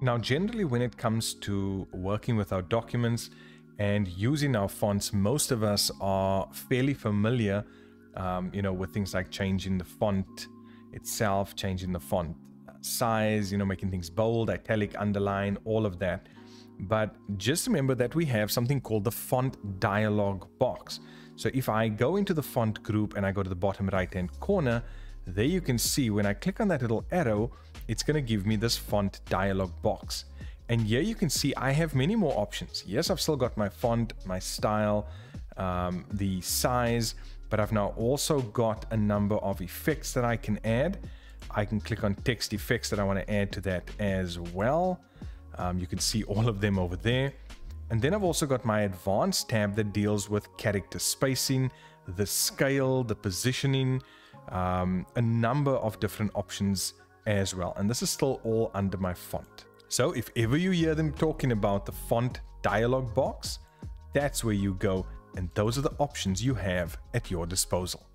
Now, generally, when it comes to working with our documents and using our fonts, most of us are fairly familiar, um, you know, with things like changing the font itself, changing the font size, you know, making things bold, italic, underline, all of that. But just remember that we have something called the font dialog box. So if I go into the font group and I go to the bottom right hand corner, there you can see when I click on that little arrow, it's going to give me this font dialog box. And here you can see I have many more options. Yes, I've still got my font, my style, um, the size, but I've now also got a number of effects that I can add. I can click on text effects that I want to add to that as well. Um, you can see all of them over there. And then I've also got my advanced tab that deals with character spacing, the scale, the positioning, um, a number of different options as well. And this is still all under my font. So if ever you hear them talking about the font dialog box, that's where you go. And those are the options you have at your disposal.